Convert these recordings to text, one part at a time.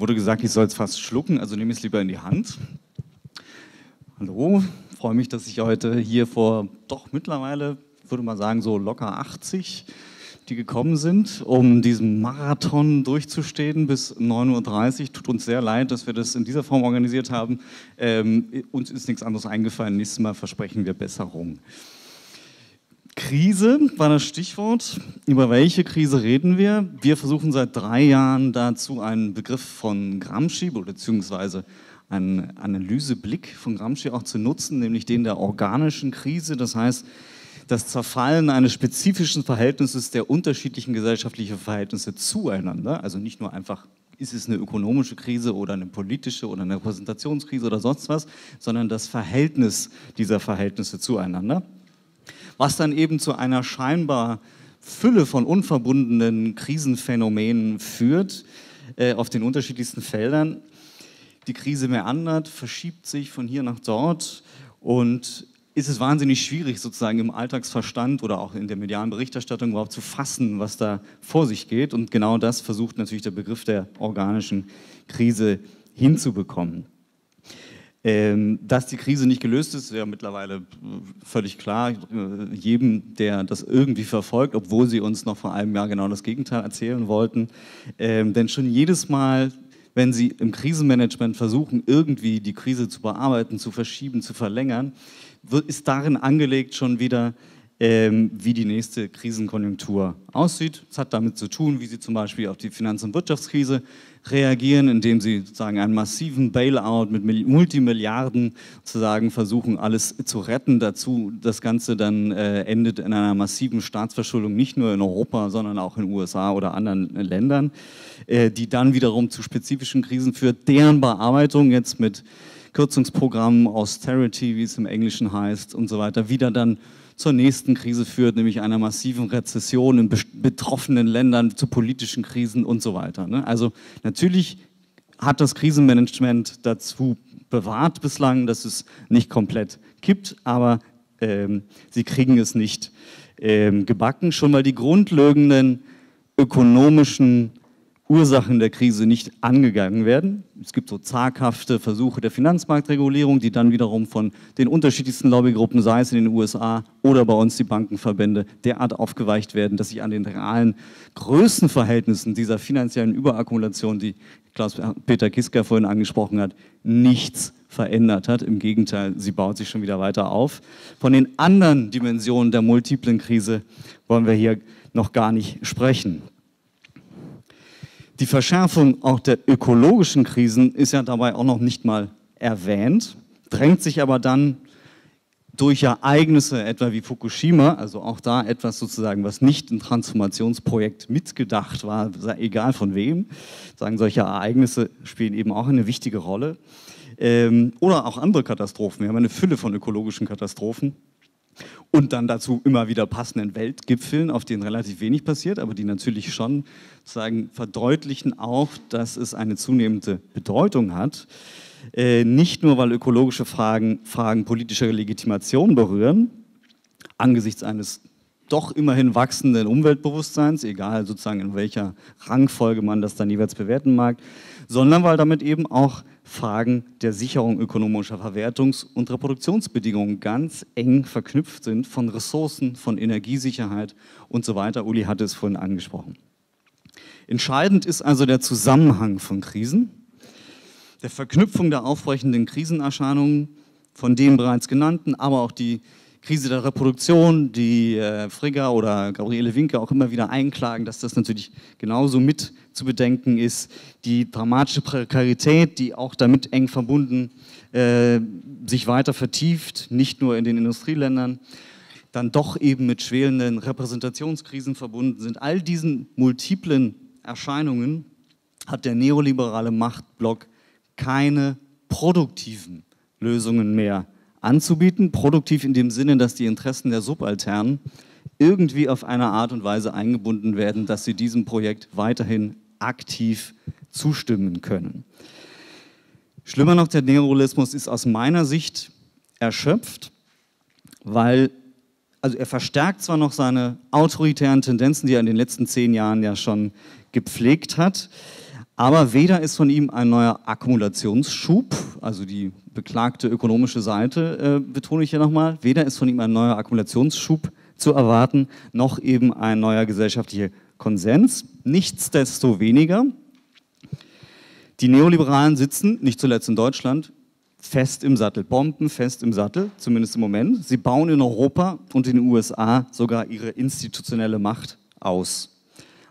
wurde gesagt, ich soll es fast schlucken, also nehme ich es lieber in die Hand. Hallo, freue mich, dass ich heute hier vor doch mittlerweile, würde man sagen, so locker 80, die gekommen sind, um diesen Marathon durchzustehen bis 9.30 Uhr. Tut uns sehr leid, dass wir das in dieser Form organisiert haben. Ähm, uns ist nichts anderes eingefallen. Nächstes Mal versprechen wir Besserung. Krise war das Stichwort. Über welche Krise reden wir? Wir versuchen seit drei Jahren dazu einen Begriff von Gramsci beziehungsweise einen Analyseblick von Gramsci auch zu nutzen, nämlich den der organischen Krise. Das heißt, das Zerfallen eines spezifischen Verhältnisses der unterschiedlichen gesellschaftlichen Verhältnisse zueinander. Also nicht nur einfach, ist es eine ökonomische Krise oder eine politische oder eine Repräsentationskrise oder sonst was, sondern das Verhältnis dieser Verhältnisse zueinander was dann eben zu einer scheinbar Fülle von unverbundenen Krisenphänomenen führt äh, auf den unterschiedlichsten Feldern. Die Krise meandert, verschiebt sich von hier nach dort und ist es wahnsinnig schwierig, sozusagen im Alltagsverstand oder auch in der medialen Berichterstattung überhaupt zu fassen, was da vor sich geht. Und genau das versucht natürlich der Begriff der organischen Krise hinzubekommen. Ähm, dass die Krise nicht gelöst ist, ist ja mittlerweile äh, völlig klar. Äh, jedem, der das irgendwie verfolgt, obwohl sie uns noch vor einem Jahr genau das Gegenteil erzählen wollten. Ähm, denn schon jedes Mal, wenn sie im Krisenmanagement versuchen, irgendwie die Krise zu bearbeiten, zu verschieben, zu verlängern, ist darin angelegt schon wieder wie die nächste Krisenkonjunktur aussieht. Es hat damit zu tun, wie sie zum Beispiel auf die Finanz- und Wirtschaftskrise reagieren, indem sie sozusagen einen massiven Bailout mit Multimilliarden sozusagen versuchen, alles zu retten. Dazu das Ganze dann äh, endet in einer massiven Staatsverschuldung, nicht nur in Europa, sondern auch in USA oder anderen Ländern, äh, die dann wiederum zu spezifischen Krisen führt. Deren Bearbeitung jetzt mit Kürzungsprogrammen, Austerity, wie es im Englischen heißt und so weiter, wieder dann zur nächsten Krise führt, nämlich einer massiven Rezession in betroffenen Ländern, zu politischen Krisen und so weiter. Ne? Also natürlich hat das Krisenmanagement dazu bewahrt bislang, dass es nicht komplett kippt, aber ähm, sie kriegen es nicht ähm, gebacken, schon weil die grundlegenden ökonomischen Ursachen der Krise nicht angegangen werden. Es gibt so zaghafte Versuche der Finanzmarktregulierung, die dann wiederum von den unterschiedlichsten Lobbygruppen, sei es in den USA oder bei uns die Bankenverbände, derart aufgeweicht werden, dass sich an den realen Größenverhältnissen dieser finanziellen Überakkumulation, die Klaus-Peter Kiska vorhin angesprochen hat, nichts verändert hat. Im Gegenteil, sie baut sich schon wieder weiter auf. Von den anderen Dimensionen der multiplen Krise wollen wir hier noch gar nicht sprechen. Die Verschärfung auch der ökologischen Krisen ist ja dabei auch noch nicht mal erwähnt, drängt sich aber dann durch Ereignisse etwa wie Fukushima, also auch da etwas sozusagen, was nicht ein Transformationsprojekt mitgedacht war, egal von wem, sagen solche Ereignisse spielen eben auch eine wichtige Rolle. Ähm, oder auch andere Katastrophen. Wir haben eine Fülle von ökologischen Katastrophen. Und dann dazu immer wieder passenden Weltgipfeln, auf denen relativ wenig passiert, aber die natürlich schon sagen, verdeutlichen auch, dass es eine zunehmende Bedeutung hat. Äh, nicht nur, weil ökologische Fragen Fragen politischer Legitimation berühren, angesichts eines doch immerhin wachsenden Umweltbewusstseins, egal sozusagen in welcher Rangfolge man das dann jeweils bewerten mag, sondern weil damit eben auch Fragen der Sicherung ökonomischer Verwertungs- und Reproduktionsbedingungen ganz eng verknüpft sind von Ressourcen, von Energiesicherheit und so weiter. Uli hatte es vorhin angesprochen. Entscheidend ist also der Zusammenhang von Krisen, der Verknüpfung der aufbrechenden Krisenerscheinungen, von den bereits genannten, aber auch die Krise der Reproduktion, die äh, Frigga oder Gabriele Winke auch immer wieder einklagen, dass das natürlich genauso mit zu bedenken ist. Die dramatische Prekarität, die auch damit eng verbunden äh, sich weiter vertieft, nicht nur in den Industrieländern, dann doch eben mit schwelenden Repräsentationskrisen verbunden sind. All diesen multiplen Erscheinungen hat der neoliberale Machtblock keine produktiven Lösungen mehr anzubieten. Produktiv in dem Sinne, dass die Interessen der Subalternen irgendwie auf eine Art und Weise eingebunden werden, dass sie diesem Projekt weiterhin aktiv zustimmen können. Schlimmer noch, der Neoliberalismus ist aus meiner Sicht erschöpft, weil also er verstärkt zwar noch seine autoritären Tendenzen, die er in den letzten zehn Jahren ja schon gepflegt hat, Aber weder ist von ihm ein neuer Akkumulationsschub, also die beklagte ökonomische Seite, äh, betone ich hier nochmal, weder ist von ihm ein neuer Akkumulationsschub zu erwarten, noch eben ein neuer gesellschaftlicher Konsens. Nichtsdestoweniger, die Neoliberalen sitzen, nicht zuletzt in Deutschland, fest im Sattel, Bomben fest im Sattel, zumindest im Moment. Sie bauen in Europa und in den USA sogar ihre institutionelle Macht aus.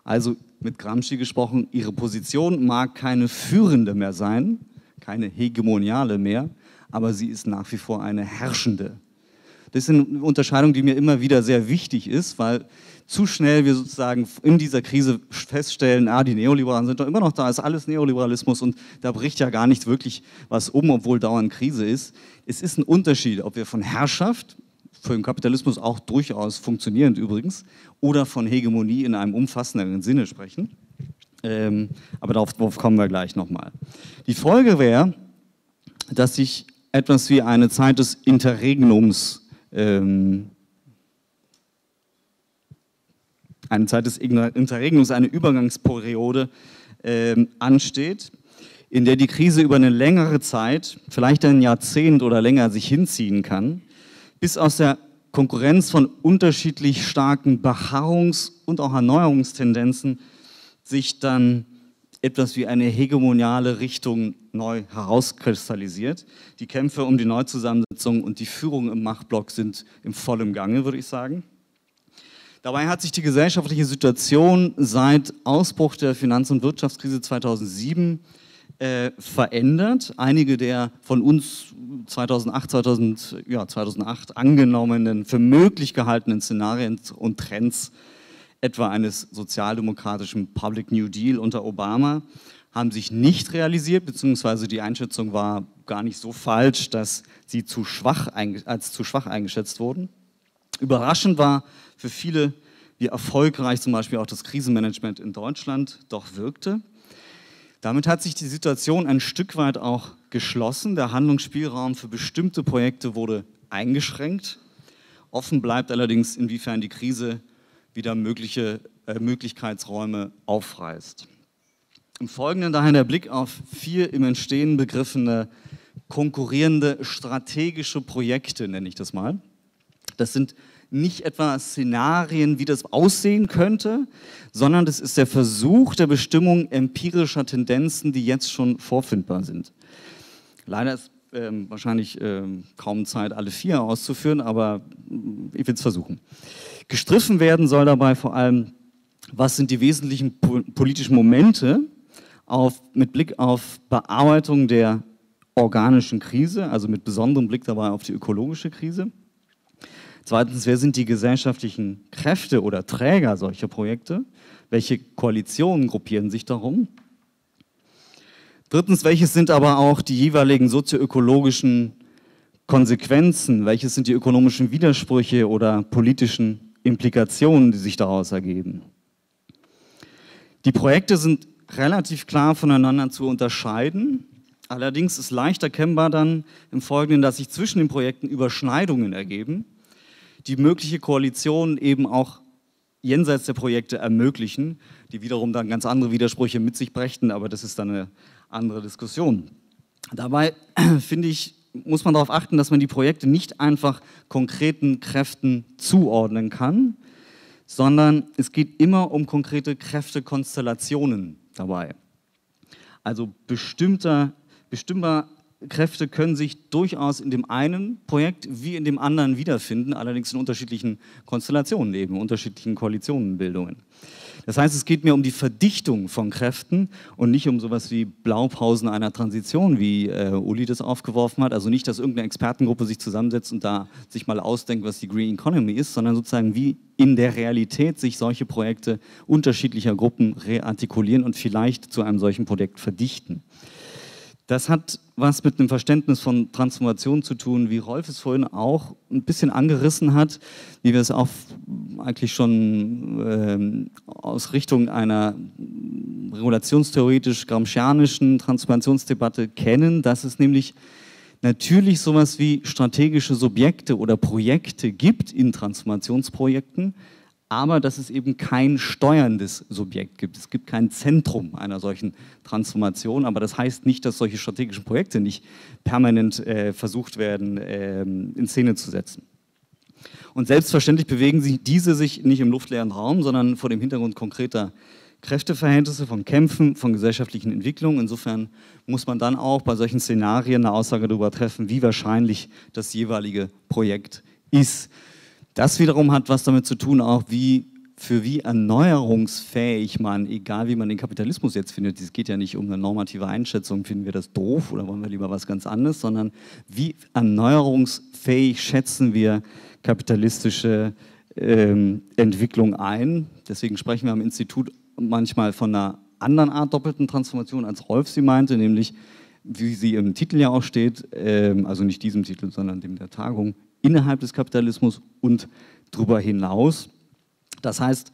Also mit Gramsci gesprochen, ihre Position mag keine führende mehr sein, keine hegemoniale mehr, aber sie ist nach wie vor eine herrschende. Das ist eine Unterscheidung, die mir immer wieder sehr wichtig ist, weil zu schnell wir sozusagen in dieser Krise feststellen, ah, die Neoliberalen sind doch immer noch da, ist alles Neoliberalismus und da bricht ja gar nicht wirklich was um, obwohl dauernd Krise ist. Es ist ein Unterschied, ob wir von Herrschaft, für den Kapitalismus auch durchaus funktionierend übrigens, oder von Hegemonie in einem umfassenderen Sinne sprechen. Ähm, aber darauf, darauf kommen wir gleich nochmal. Die Folge wäre, dass sich etwas wie eine Zeit des Interregnums ähm, eine Zeit des Interregnums, eine Übergangsperiode äh, ansteht, in der die Krise über eine längere Zeit, vielleicht ein Jahrzehnt oder länger, sich hinziehen kann, bis aus der Konkurrenz von unterschiedlich starken Beharrungs- und auch Erneuerungstendenzen sich dann etwas wie eine hegemoniale Richtung neu herauskristallisiert. Die Kämpfe um die Neuzusammensetzung und die Führung im Machtblock sind im vollen Gange, würde ich sagen. Dabei hat sich die gesellschaftliche Situation seit Ausbruch der Finanz- und Wirtschaftskrise 2007 äh, verändert. Einige der von uns 2008, 2000, ja, 2008 angenommenen, für möglich gehaltenen Szenarien und Trends, etwa eines sozialdemokratischen Public New Deal unter Obama, haben sich nicht realisiert, beziehungsweise die Einschätzung war gar nicht so falsch, dass sie zu schwach, als zu schwach eingeschätzt wurden. Überraschend war für viele, wie erfolgreich zum Beispiel auch das Krisenmanagement in Deutschland doch wirkte. Damit hat sich die Situation ein Stück weit auch geschlossen. Der Handlungsspielraum für bestimmte Projekte wurde eingeschränkt. Offen bleibt allerdings, inwiefern die Krise wieder mögliche äh, Möglichkeitsräume aufreißt. Im Folgenden daher der Blick auf vier im Entstehen begriffene konkurrierende strategische Projekte, nenne ich das mal. Das sind nicht etwa Szenarien, wie das aussehen könnte, sondern das ist der Versuch der Bestimmung empirischer Tendenzen, die jetzt schon vorfindbar sind. Leider ist ähm, wahrscheinlich ähm, kaum Zeit, alle vier auszuführen, aber mm, ich will es versuchen. Gestriffen werden soll dabei vor allem, was sind die wesentlichen politischen Momente auf, mit Blick auf Bearbeitung der organischen Krise, also mit besonderem Blick dabei auf die ökologische Krise. Zweitens, wer sind die gesellschaftlichen Kräfte oder Träger solcher Projekte? Welche Koalitionen gruppieren sich darum? Drittens, welches sind aber auch die jeweiligen sozioökologischen Konsequenzen? Welches sind die ökonomischen Widersprüche oder politischen Implikationen, die sich daraus ergeben? Die Projekte sind relativ klar voneinander zu unterscheiden. Allerdings ist leicht erkennbar dann im Folgenden, dass sich zwischen den Projekten Überschneidungen ergeben die mögliche Koalition eben auch jenseits der Projekte ermöglichen, die wiederum dann ganz andere Widersprüche mit sich brächten, aber das ist dann eine andere Diskussion. Dabei finde ich, muss man darauf achten, dass man die Projekte nicht einfach konkreten Kräften zuordnen kann, sondern es geht immer um konkrete Kräftekonstellationen dabei. Also bestimmter, bestimmter Kräfte können sich durchaus in dem einen Projekt wie in dem anderen wiederfinden, allerdings in unterschiedlichen Konstellationen eben, unterschiedlichen Koalitionenbildungen. Das heißt, es geht mir um die Verdichtung von Kräften und nicht um sowas wie Blaupausen einer Transition, wie äh, Uli das aufgeworfen hat. Also nicht, dass irgendeine Expertengruppe sich zusammensetzt und da sich mal ausdenkt, was die Green Economy ist, sondern sozusagen wie in der Realität sich solche Projekte unterschiedlicher Gruppen reartikulieren und vielleicht zu einem solchen Projekt verdichten. Das hat was mit einem Verständnis von Transformation zu tun, wie Rolf es vorhin auch ein bisschen angerissen hat, wie wir es auch eigentlich schon ähm, aus Richtung einer regulationstheoretisch gramscianischen Transformationsdebatte kennen, dass es nämlich natürlich sowas wie strategische Subjekte oder Projekte gibt in Transformationsprojekten, aber dass es eben kein steuerndes Subjekt gibt. Es gibt kein Zentrum einer solchen Transformation, aber das heißt nicht, dass solche strategischen Projekte nicht permanent äh, versucht werden, äh, in Szene zu setzen. Und selbstverständlich bewegen sich diese sich nicht im luftleeren Raum, sondern vor dem Hintergrund konkreter Kräfteverhältnisse, von Kämpfen, von gesellschaftlichen Entwicklungen. Insofern muss man dann auch bei solchen Szenarien eine Aussage darüber treffen, wie wahrscheinlich das jeweilige Projekt ist. Das wiederum hat was damit zu tun, auch wie für wie erneuerungsfähig man, egal wie man den Kapitalismus jetzt findet, es geht ja nicht um eine normative Einschätzung, finden wir das doof oder wollen wir lieber was ganz anderes, sondern wie erneuerungsfähig schätzen wir kapitalistische ähm, Entwicklung ein. Deswegen sprechen wir am Institut manchmal von einer anderen Art doppelten Transformation, als Rolf sie meinte, nämlich, wie sie im Titel ja auch steht, ähm, also nicht diesem Titel, sondern dem der Tagung, innerhalb des Kapitalismus und darüber hinaus. Das heißt,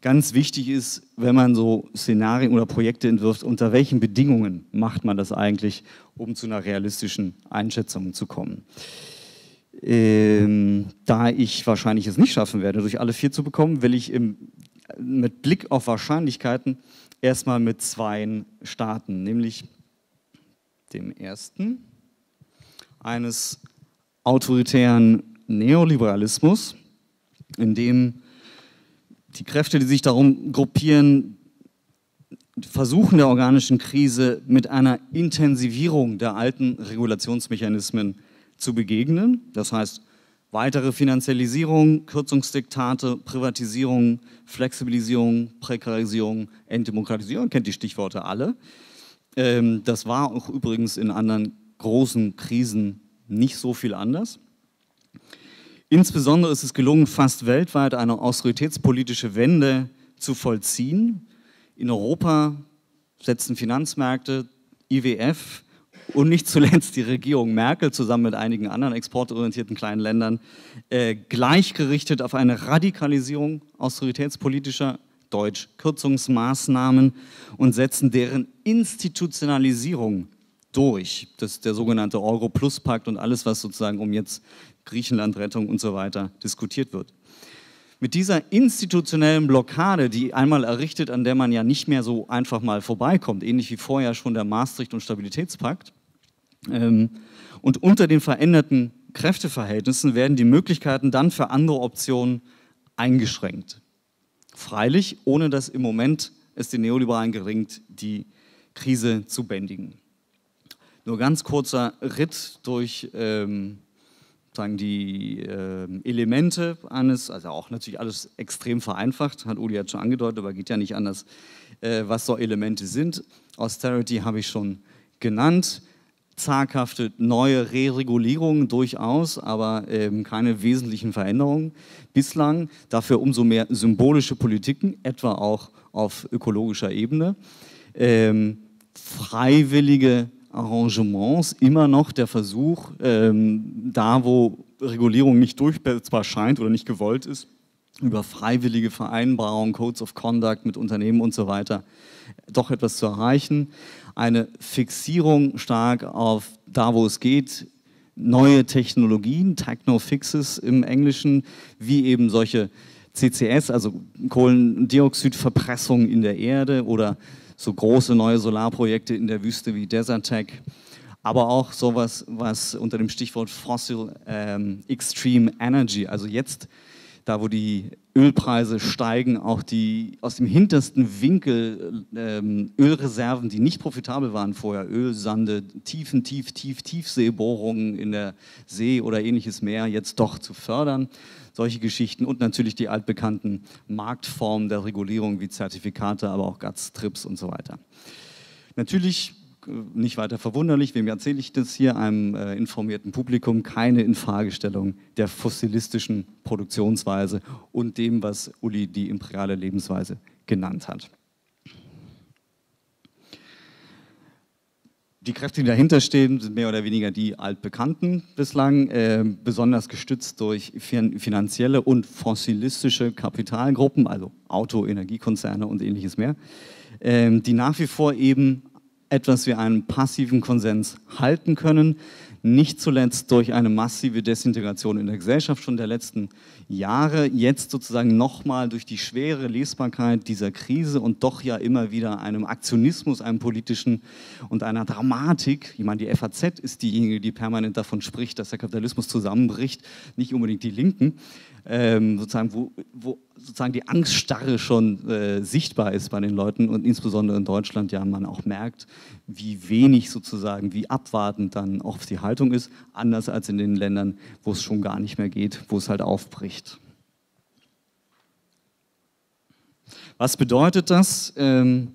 ganz wichtig ist, wenn man so Szenarien oder Projekte entwirft, unter welchen Bedingungen macht man das eigentlich, um zu einer realistischen Einschätzung zu kommen. Ähm, da ich wahrscheinlich es nicht schaffen werde, durch alle vier zu bekommen, will ich im, mit Blick auf Wahrscheinlichkeiten erstmal mit zweien starten, nämlich dem ersten, eines autoritären Neoliberalismus, in dem die Kräfte, die sich darum gruppieren, versuchen der organischen Krise mit einer Intensivierung der alten Regulationsmechanismen zu begegnen. Das heißt, weitere Finanzialisierung, Kürzungsdiktate, Privatisierung, Flexibilisierung, Prekarisierung, Entdemokratisierung, kennt die Stichworte alle. Ähm, das war auch übrigens in anderen großen Krisen nicht so viel anders. Insbesondere ist es gelungen, fast weltweit eine austeritätspolitische Wende zu vollziehen. In Europa setzen Finanzmärkte, IWF und nicht zuletzt die Regierung Merkel zusammen mit einigen anderen exportorientierten kleinen Ländern äh, gleichgerichtet auf eine Radikalisierung austeritätspolitischer Deutsch Kürzungsmaßnahmen und setzen deren Institutionalisierung durch. Das der sogenannte Euro-Plus-Pakt und alles, was sozusagen um jetzt Griechenland-Rettung und so weiter diskutiert wird. Mit dieser institutionellen Blockade, die einmal errichtet, an der man ja nicht mehr so einfach mal vorbeikommt, ähnlich wie vorher schon der Maastricht- und Stabilitätspakt, ähm, und unter den veränderten Kräfteverhältnissen werden die Möglichkeiten dann für andere Optionen eingeschränkt. Freilich, ohne dass im Moment es den Neoliberalen gelingt, die Krise zu bändigen. Nur ganz kurzer Ritt durch ähm, sagen die äh, Elemente eines, also auch natürlich alles extrem vereinfacht, hat Uli jetzt schon angedeutet, aber geht ja nicht anders, äh, was so Elemente sind. Austerity habe ich schon genannt zaghafte neue Reregulierungen durchaus, aber ähm, keine wesentlichen Veränderungen bislang. Dafür umso mehr symbolische Politiken, etwa auch auf ökologischer Ebene. Ähm, freiwillige Arrangements, immer noch der Versuch, ähm, da wo Regulierung nicht durchsetzbar scheint oder nicht gewollt ist, über freiwillige Vereinbarungen, Codes of Conduct mit Unternehmen und so weiter, doch etwas zu erreichen. Eine Fixierung stark auf da, wo es geht, neue Technologien, Techno-Fixes im Englischen, wie eben solche CCS, also Kohlendioxidverpressung in der Erde oder so große neue Solarprojekte in der Wüste wie Desertec, aber auch sowas, was unter dem Stichwort Fossil ähm, Extreme Energy, also jetzt da wo die Ölpreise steigen, auch die aus dem hintersten Winkel ähm, Ölreserven, die nicht profitabel waren vorher, Ölsande, tiefen, tief, tief, Tiefseebohrungen in der See oder ähnliches Meer, jetzt doch zu fördern. Solche Geschichten und natürlich die altbekannten Marktformen der Regulierung wie Zertifikate, aber auch GATS, TRIPS und so weiter. Natürlich nicht weiter verwunderlich, wem erzähle ich das hier, einem äh, informierten Publikum, keine Infragestellung der fossilistischen Produktionsweise und dem, was Uli die imperiale Lebensweise genannt hat. Die Kräfte, die dahinter stehen, sind mehr oder weniger die altbekannten bislang, äh, besonders gestützt durch fin finanzielle und fossilistische Kapitalgruppen, also Auto, Energiekonzerne und ähnliches mehr, äh, die nach wie vor eben etwas wie einen passiven Konsens halten können, nicht zuletzt durch eine massive Desintegration in der Gesellschaft schon der letzten Jahre, jetzt sozusagen nochmal durch die schwere Lesbarkeit dieser Krise und doch ja immer wieder einem Aktionismus, einem politischen und einer Dramatik. Ich meine, die FAZ ist diejenige, die permanent davon spricht, dass der Kapitalismus zusammenbricht, nicht unbedingt die Linken ähm, sozusagen, wo, wo, sozusagen die Angststarre schon äh, sichtbar ist bei den Leuten und insbesondere in Deutschland ja man auch merkt, wie wenig sozusagen, wie abwartend dann auch die Haltung ist, anders als in den Ländern, wo es schon gar nicht mehr geht, wo es halt aufbricht. Was bedeutet das? Ähm,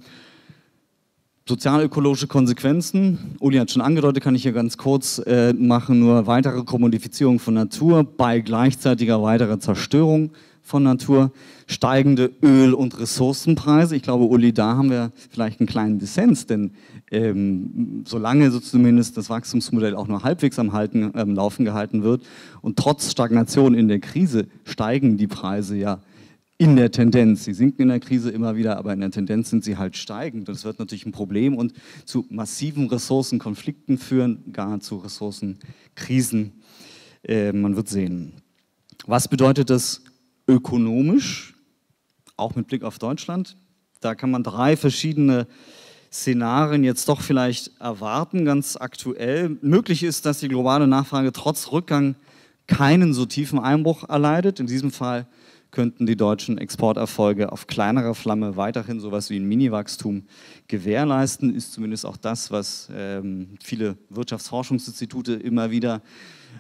Sozialökologische Konsequenzen, Uli hat schon angedeutet, kann ich hier ganz kurz äh, machen, nur weitere Kommodifizierung von Natur bei gleichzeitiger weiterer Zerstörung von Natur, steigende Öl- und Ressourcenpreise. Ich glaube, Uli, da haben wir vielleicht einen kleinen Dissens, denn ähm, solange so zumindest das Wachstumsmodell auch nur halbwegs am Halten, ähm, Laufen gehalten wird und trotz Stagnation in der Krise steigen die Preise ja in der Tendenz. Sie sinken in der Krise immer wieder, aber in der Tendenz sind sie halt steigend. Das wird natürlich ein Problem und zu massiven Ressourcenkonflikten führen, gar zu Ressourcenkrisen. Äh, man wird sehen. Was bedeutet das ökonomisch, auch mit Blick auf Deutschland? Da kann man drei verschiedene Szenarien jetzt doch vielleicht erwarten, ganz aktuell. Möglich ist, dass die globale Nachfrage trotz Rückgang keinen so tiefen Einbruch erleidet. In diesem Fall könnten die deutschen Exporterfolge auf kleinerer Flamme weiterhin sowas wie ein Mini-Wachstum gewährleisten. Ist zumindest auch das, was ähm, viele Wirtschaftsforschungsinstitute immer wieder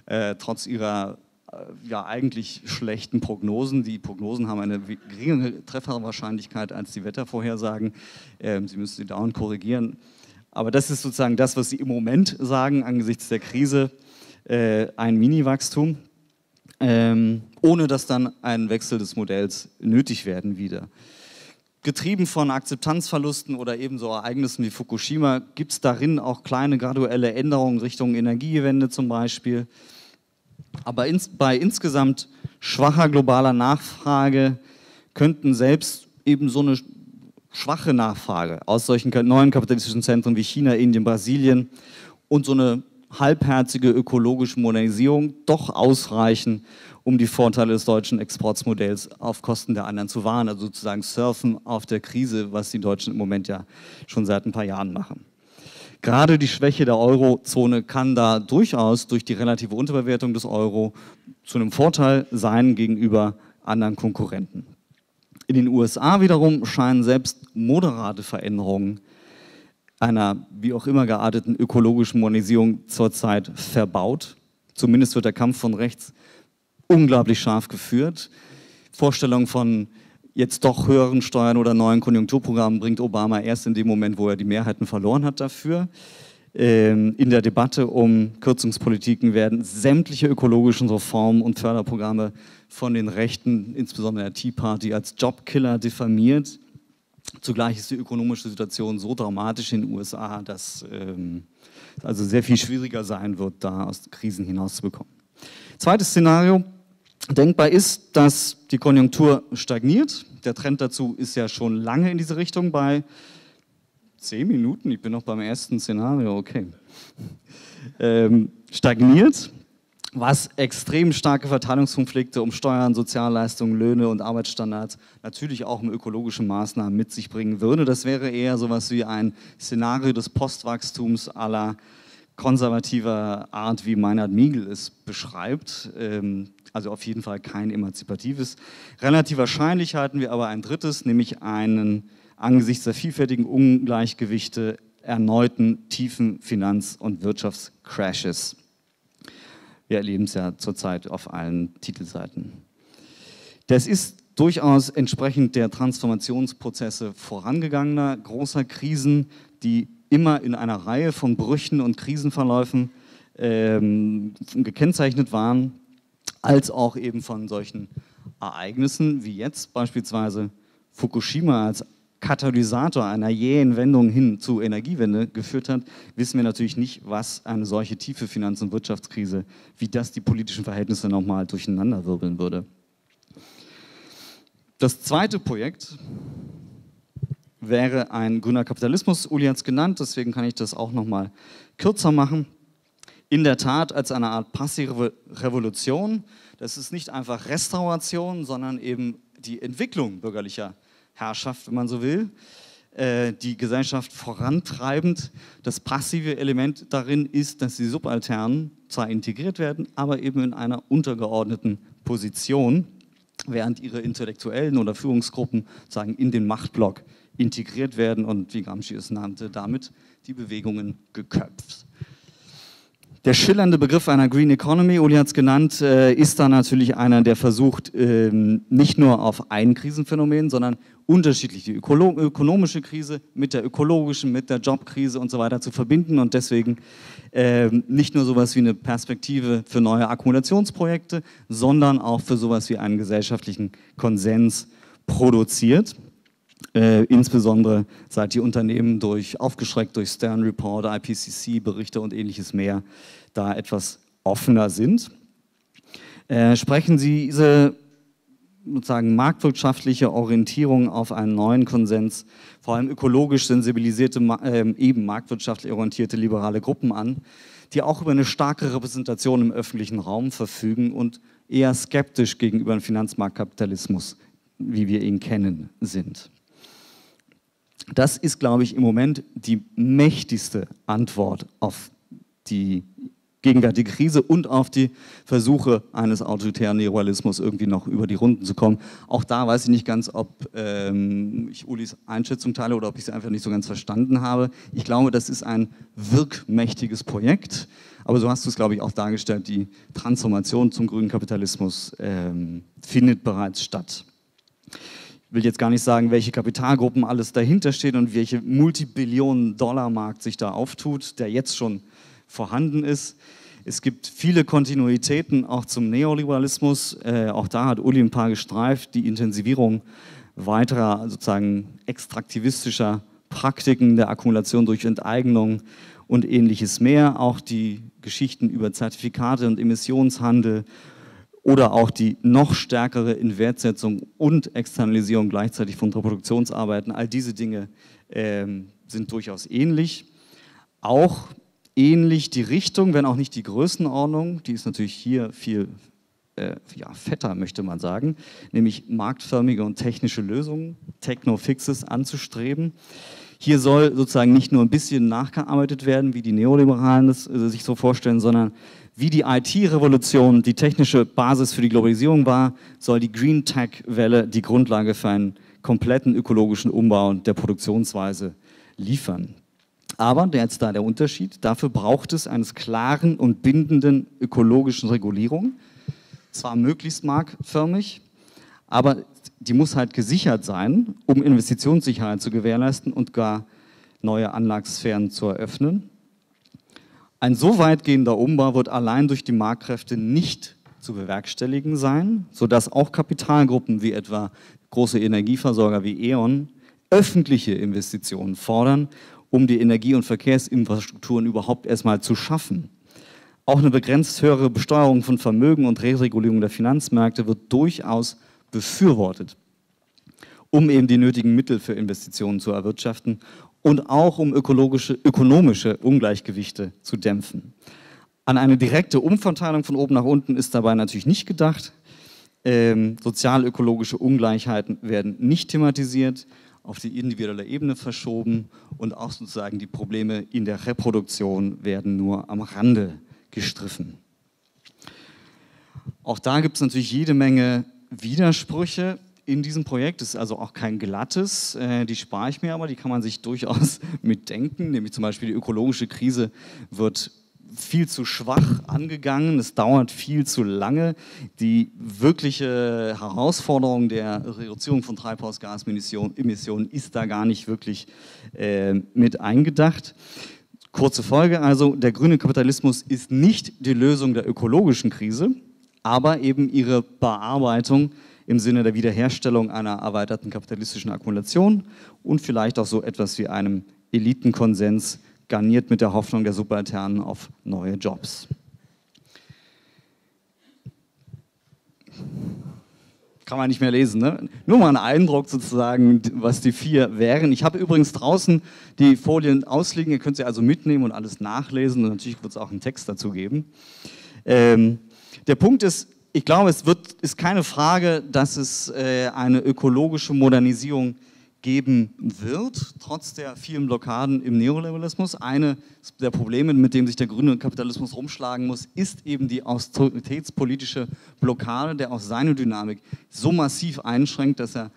äh, trotz ihrer äh, ja eigentlich schlechten Prognosen. Die Prognosen haben eine geringere Trefferwahrscheinlichkeit als die Wettervorhersagen. Ähm, sie müssen sie dauernd korrigieren. Aber das ist sozusagen das, was Sie im Moment sagen angesichts der Krise, äh, ein Mini-Wachstum ähm, ohne dass dann ein Wechsel des Modells nötig werden wieder. Getrieben von Akzeptanzverlusten oder ebenso Ereignissen wie Fukushima gibt es darin auch kleine graduelle Änderungen Richtung Energiewende zum Beispiel. Aber ins, bei insgesamt schwacher globaler Nachfrage könnten selbst eben so eine schwache Nachfrage aus solchen neuen kapitalistischen Zentren wie China, Indien, Brasilien und so eine halbherzige ökologische Modernisierung doch ausreichen, um die Vorteile des deutschen Exportsmodells auf Kosten der anderen zu wahren. Also sozusagen surfen auf der Krise, was die Deutschen im Moment ja schon seit ein paar Jahren machen. Gerade die Schwäche der Eurozone kann da durchaus durch die relative Unterbewertung des Euro zu einem Vorteil sein gegenüber anderen Konkurrenten. In den USA wiederum scheinen selbst moderate Veränderungen einer wie auch immer gearteten ökologischen Modernisierung zurzeit verbaut. Zumindest wird der Kampf von rechts unglaublich scharf geführt. Vorstellung von jetzt doch höheren Steuern oder neuen Konjunkturprogrammen bringt Obama erst in dem Moment, wo er die Mehrheiten verloren hat dafür. Ähm, in der Debatte um Kürzungspolitiken werden sämtliche ökologischen Reformen und Förderprogramme von den Rechten, insbesondere der Tea Party, als Jobkiller diffamiert. Zugleich ist die ökonomische Situation so dramatisch in den USA, dass ähm, also sehr viel schwieriger sein wird, da aus Krisen hinauszubekommen. Zweites Szenario, denkbar ist, dass die Konjunktur stagniert. Der Trend dazu ist ja schon lange in diese Richtung bei zehn Minuten. Ich bin noch beim ersten Szenario, okay. Ähm, stagniert was extrem starke Verteilungskonflikte um Steuern, Sozialleistungen, Löhne und Arbeitsstandards natürlich auch um ökologische Maßnahmen mit sich bringen würde. Das wäre eher so etwas wie ein Szenario des Postwachstums aller konservativer Art, wie Meinhard Miegel es beschreibt. Ähm, also auf jeden Fall kein emanzipatives. Relativ wahrscheinlich halten wir aber ein drittes, nämlich einen angesichts der vielfältigen Ungleichgewichte erneuten tiefen Finanz- und Wirtschaftscrashes. Wir erleben es ja zurzeit auf allen Titelseiten. Das ist durchaus entsprechend der Transformationsprozesse vorangegangener großer Krisen, die immer in einer Reihe von Brüchen und Krisenverläufen ähm, gekennzeichnet waren, als auch eben von solchen Ereignissen wie jetzt beispielsweise Fukushima als Katalysator einer jähen Wendung hin zu Energiewende geführt hat, wissen wir natürlich nicht, was eine solche tiefe Finanz- und Wirtschaftskrise, wie das die politischen Verhältnisse nochmal durcheinanderwirbeln würde. Das zweite Projekt wäre ein grüner Kapitalismus. Uli hat es genannt, deswegen kann ich das auch nochmal kürzer machen. in der Tat als eine Art passive Revolution. Das ist nicht einfach Restauration, sondern eben die Entwicklung bürgerlicher Herrschaft, wenn man so will, äh, die Gesellschaft vorantreibend. Das passive Element darin ist, dass die Subalternen zwar integriert werden, aber eben in einer untergeordneten Position, während ihre Intellektuellen oder Führungsgruppen sagen in den Machtblock integriert werden und, wie Gramsci es nannte, damit die Bewegungen geköpft. Der schillernde Begriff einer Green Economy, Uli hat es genannt, äh, ist da natürlich einer, der versucht, ähm, nicht nur auf ein Krisenphänomen, sondern unterschiedlich die ökonomische Krise mit der ökologischen, mit der Jobkrise und so weiter zu verbinden und deswegen ähm, nicht nur sowas wie eine Perspektive für neue Akkumulationsprojekte, sondern auch für sowas wie einen gesellschaftlichen Konsens produziert. Äh, insbesondere seit die Unternehmen durch, aufgeschreckt durch Stern Report, IPCC-Berichte und ähnliches mehr, da etwas offener sind. Äh, sprechen Sie diese sozusagen marktwirtschaftliche Orientierung auf einen neuen Konsens, vor allem ökologisch sensibilisierte, äh, eben marktwirtschaftlich orientierte liberale Gruppen an, die auch über eine starke Repräsentation im öffentlichen Raum verfügen und eher skeptisch gegenüber dem Finanzmarktkapitalismus, wie wir ihn kennen, sind. Das ist, glaube ich, im Moment die mächtigste Antwort auf die gegenwärtige Krise und auf die Versuche eines autoritären Neoliberalismus irgendwie noch über die Runden zu kommen. Auch da weiß ich nicht ganz, ob ähm, ich Ulis Einschätzung teile oder ob ich sie einfach nicht so ganz verstanden habe. Ich glaube, das ist ein wirkmächtiges Projekt, aber so hast du es, glaube ich, auch dargestellt, die Transformation zum grünen Kapitalismus ähm, findet bereits statt will jetzt gar nicht sagen, welche Kapitalgruppen alles dahinter stehen und welche Multibillionen-Dollar-Markt sich da auftut, der jetzt schon vorhanden ist. Es gibt viele Kontinuitäten auch zum Neoliberalismus. Äh, auch da hat Uli ein paar gestreift. Die Intensivierung weiterer sozusagen extraktivistischer Praktiken der Akkumulation durch Enteignung und ähnliches mehr. Auch die Geschichten über Zertifikate und Emissionshandel oder auch die noch stärkere Inwertsetzung und Externalisierung gleichzeitig von Reproduktionsarbeiten. All diese Dinge ähm, sind durchaus ähnlich. Auch ähnlich die Richtung, wenn auch nicht die Größenordnung, die ist natürlich hier viel äh, ja, fetter, möchte man sagen, nämlich marktförmige und technische Lösungen, Techno-Fixes anzustreben. Hier soll sozusagen nicht nur ein bisschen nachgearbeitet werden, wie die Neoliberalen es äh, sich so vorstellen, sondern wie die IT-Revolution die technische Basis für die Globalisierung war, soll die Green Tech-Welle die Grundlage für einen kompletten ökologischen Umbau der Produktionsweise liefern. Aber, der jetzt da der Unterschied, dafür braucht es eines klaren und bindenden ökologischen Regulierung, zwar möglichst marktförmig, aber die muss halt gesichert sein, um Investitionssicherheit zu gewährleisten und gar neue Anlagssphären zu eröffnen. Ein so weitgehender Umbau wird allein durch die Marktkräfte nicht zu bewerkstelligen sein, sodass auch Kapitalgruppen wie etwa große Energieversorger wie E.ON öffentliche Investitionen fordern, um die Energie- und Verkehrsinfrastrukturen überhaupt erstmal zu schaffen. Auch eine begrenzt höhere Besteuerung von Vermögen und Reregulierung der Finanzmärkte wird durchaus befürwortet, um eben die nötigen Mittel für Investitionen zu erwirtschaften und auch um ökologische, ökonomische Ungleichgewichte zu dämpfen. An eine direkte Umverteilung von oben nach unten ist dabei natürlich nicht gedacht. Ähm, sozial-ökologische Ungleichheiten werden nicht thematisiert, auf die individuelle Ebene verschoben und auch sozusagen die Probleme in der Reproduktion werden nur am Rande gestriffen. Auch da gibt es natürlich jede Menge Widersprüche in diesem Projekt. Das ist also auch kein glattes, äh, die spare ich mir aber, die kann man sich durchaus mitdenken. Nämlich zum Beispiel die ökologische Krise wird viel zu schwach angegangen, es dauert viel zu lange. Die wirkliche Herausforderung der Reduzierung von Treibhausgasemissionen ist da gar nicht wirklich äh, mit eingedacht. Kurze Folge also, der grüne Kapitalismus ist nicht die Lösung der ökologischen Krise, aber eben ihre Bearbeitung im Sinne der Wiederherstellung einer erweiterten kapitalistischen Akkumulation und vielleicht auch so etwas wie einem Elitenkonsens, garniert mit der Hoffnung der Subalternen auf neue Jobs. kann man nicht mehr lesen. Ne? Nur mal ein Eindruck sozusagen, was die vier wären. Ich habe übrigens draußen die Folien ausliegen, ihr könnt sie also mitnehmen und alles nachlesen und natürlich wird es auch einen Text dazu geben. Ähm, der Punkt ist, ich glaube, es wird, ist keine Frage, dass es äh, eine ökologische Modernisierung geben wird, trotz der vielen Blockaden im Neoliberalismus. Eine der Probleme, mit dem sich der grüne Kapitalismus rumschlagen muss, ist eben die austeritätspolitische Blockade, der auch seine Dynamik so massiv einschränkt, dass er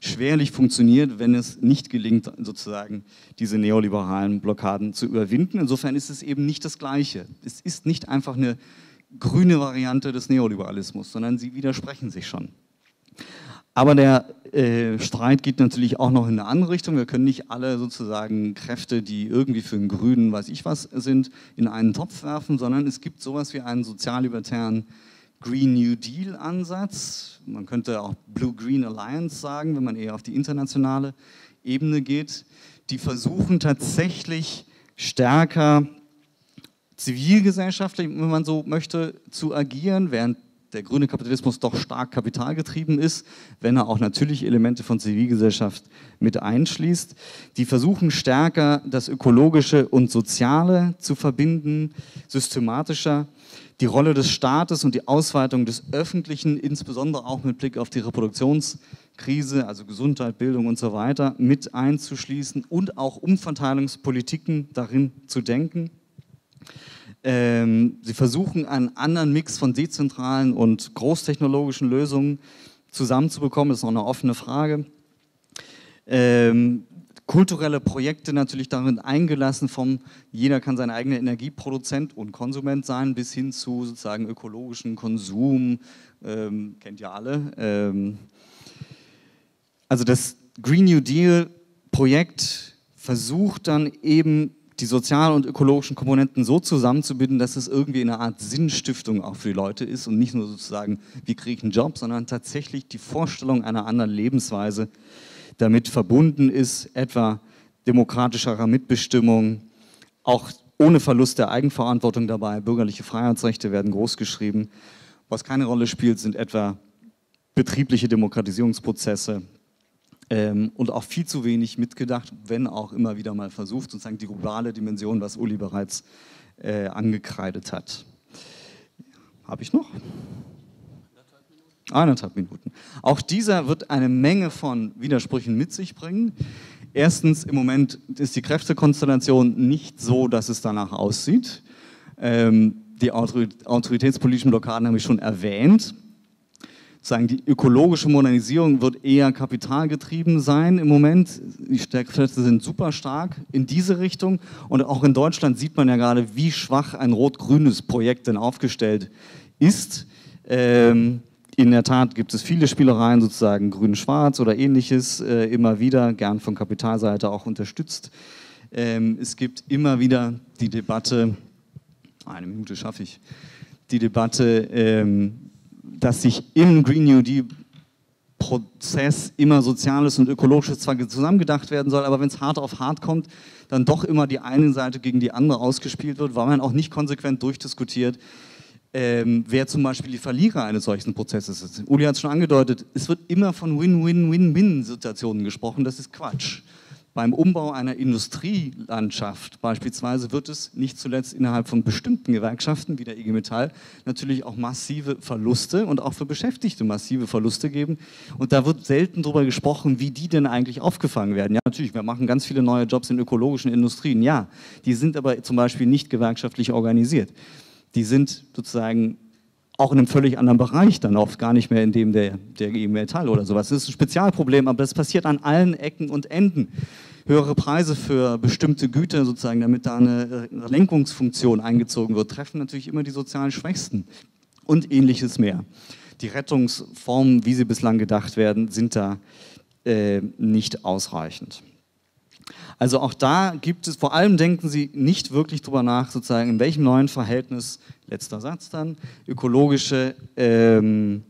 schwerlich funktioniert, wenn es nicht gelingt, sozusagen diese neoliberalen Blockaden zu überwinden. Insofern ist es eben nicht das Gleiche. Es ist nicht einfach eine grüne Variante des Neoliberalismus, sondern sie widersprechen sich schon. Aber der äh, Streit geht natürlich auch noch in eine andere Richtung. Wir können nicht alle sozusagen Kräfte, die irgendwie für den Grünen, weiß ich was, sind, in einen Topf werfen, sondern es gibt sowas wie einen soziallibertären Green New Deal Ansatz. Man könnte auch Blue-Green Alliance sagen, wenn man eher auf die internationale Ebene geht. Die versuchen tatsächlich stärker zivilgesellschaftlich, wenn man so möchte, zu agieren, während der grüne Kapitalismus doch stark kapitalgetrieben ist, wenn er auch natürlich Elemente von Zivilgesellschaft mit einschließt. Die versuchen stärker das Ökologische und Soziale zu verbinden, systematischer die Rolle des Staates und die Ausweitung des Öffentlichen, insbesondere auch mit Blick auf die Reproduktionskrise, also Gesundheit, Bildung und so weiter, mit einzuschließen und auch Umverteilungspolitiken darin zu denken. Ähm, sie versuchen einen anderen Mix von dezentralen und großtechnologischen Lösungen zusammenzubekommen. Das ist noch eine offene Frage. Ähm, kulturelle Projekte natürlich darin eingelassen, vom jeder kann sein eigener Energieproduzent und Konsument sein, bis hin zu sozusagen ökologischen Konsum, ähm, kennt ihr alle. Ähm, also das Green New Deal Projekt versucht dann eben die sozialen und ökologischen Komponenten so zusammenzubinden, dass es irgendwie eine Art Sinnstiftung auch für die Leute ist und nicht nur sozusagen, wie kriege ich einen Job, sondern tatsächlich die Vorstellung einer anderen Lebensweise damit verbunden ist, etwa demokratischerer Mitbestimmung, auch ohne Verlust der Eigenverantwortung dabei. Bürgerliche Freiheitsrechte werden großgeschrieben. Was keine Rolle spielt, sind etwa betriebliche Demokratisierungsprozesse, ähm, und auch viel zu wenig mitgedacht, wenn auch immer wieder mal versucht, sozusagen die globale Dimension, was Uli bereits äh, angekreidet hat. Habe ich noch? Eineinhalb Minuten. Auch dieser wird eine Menge von Widersprüchen mit sich bringen. Erstens, im Moment ist die Kräftekonstellation nicht so, dass es danach aussieht. Ähm, die autoritätspolitischen Blockaden habe ich schon erwähnt sagen, die ökologische Modernisierung wird eher kapitalgetrieben sein im Moment. Die Stärkekräfte sind super stark in diese Richtung. Und auch in Deutschland sieht man ja gerade, wie schwach ein rot-grünes Projekt denn aufgestellt ist. Ähm, in der Tat gibt es viele Spielereien, sozusagen grün-schwarz oder ähnliches, äh, immer wieder, gern von Kapitalseite auch unterstützt. Ähm, es gibt immer wieder die Debatte, eine Minute schaffe ich, die Debatte, ähm, dass sich im Green New Deal Prozess immer Soziales und Ökologisches zwar zusammengedacht werden soll, aber wenn es hart auf hart kommt, dann doch immer die eine Seite gegen die andere ausgespielt wird, weil man auch nicht konsequent durchdiskutiert, ähm, wer zum Beispiel die Verlierer eines solchen Prozesses ist. Uli hat es schon angedeutet, es wird immer von Win-Win-Win-Win-Situationen gesprochen, das ist Quatsch. Beim Umbau einer Industrielandschaft beispielsweise wird es nicht zuletzt innerhalb von bestimmten Gewerkschaften wie der IG Metall natürlich auch massive Verluste und auch für Beschäftigte massive Verluste geben. Und da wird selten darüber gesprochen, wie die denn eigentlich aufgefangen werden. Ja, natürlich, wir machen ganz viele neue Jobs in ökologischen Industrien. Ja, die sind aber zum Beispiel nicht gewerkschaftlich organisiert. Die sind sozusagen auch in einem völlig anderen Bereich, dann oft gar nicht mehr in dem der, der IG Metall oder sowas. Das ist ein Spezialproblem, aber das passiert an allen Ecken und Enden. Höhere Preise für bestimmte Güter sozusagen, damit da eine Lenkungsfunktion eingezogen wird, treffen natürlich immer die sozialen Schwächsten und ähnliches mehr. Die Rettungsformen, wie sie bislang gedacht werden, sind da äh, nicht ausreichend. Also auch da gibt es, vor allem denken Sie nicht wirklich darüber nach, sozusagen in welchem neuen Verhältnis, letzter Satz dann, ökologische ähm,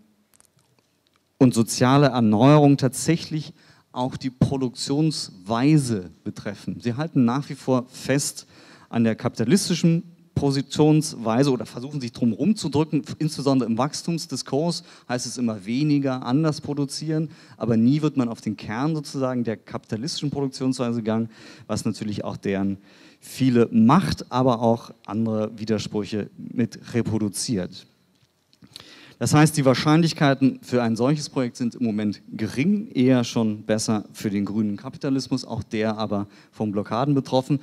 und soziale Erneuerung tatsächlich auch die Produktionsweise betreffen. Sie halten nach wie vor fest an der kapitalistischen Positionsweise oder versuchen sich drum rumzudrücken, insbesondere im Wachstumsdiskurs heißt es immer weniger anders produzieren, aber nie wird man auf den Kern sozusagen der kapitalistischen Produktionsweise gegangen, was natürlich auch deren viele Macht, aber auch andere Widersprüche mit reproduziert. Das heißt, die Wahrscheinlichkeiten für ein solches Projekt sind im Moment gering, eher schon besser für den grünen Kapitalismus, auch der aber von Blockaden betroffen.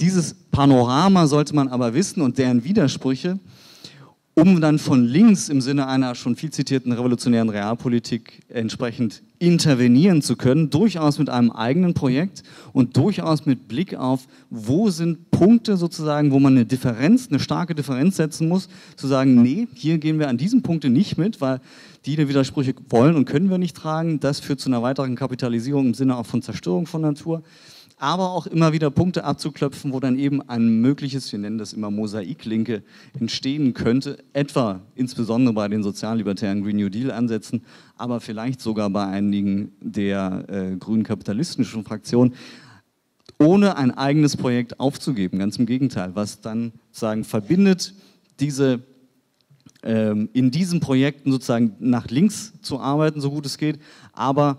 Dieses Panorama sollte man aber wissen und deren Widersprüche um dann von links im Sinne einer schon viel zitierten revolutionären Realpolitik entsprechend intervenieren zu können, durchaus mit einem eigenen Projekt und durchaus mit Blick auf, wo sind Punkte sozusagen, wo man eine Differenz, eine starke Differenz setzen muss, zu sagen, nee, hier gehen wir an diesem Punkte nicht mit, weil die Widersprüche wollen und können wir nicht tragen. Das führt zu einer weiteren Kapitalisierung im Sinne auch von Zerstörung von Natur aber auch immer wieder Punkte abzuklopfen, wo dann eben ein mögliches, wir nennen das immer Mosaiklinke, entstehen könnte, etwa insbesondere bei den soziallibertären Green New Deal-Ansätzen, aber vielleicht sogar bei einigen der äh, grünen kapitalistischen Fraktionen, ohne ein eigenes Projekt aufzugeben. Ganz im Gegenteil, was dann sagen verbindet, diese ähm, in diesen Projekten sozusagen nach links zu arbeiten, so gut es geht, aber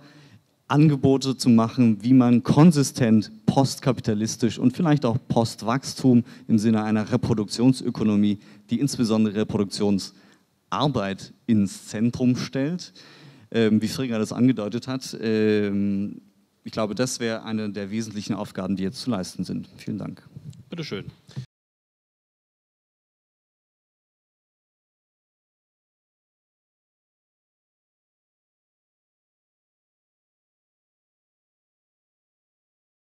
Angebote zu machen, wie man konsistent postkapitalistisch und vielleicht auch Postwachstum im Sinne einer Reproduktionsökonomie, die insbesondere Reproduktionsarbeit ins Zentrum stellt, ähm, wie Frigga das angedeutet hat. Ähm, ich glaube, das wäre eine der wesentlichen Aufgaben, die jetzt zu leisten sind. Vielen Dank. Bitteschön.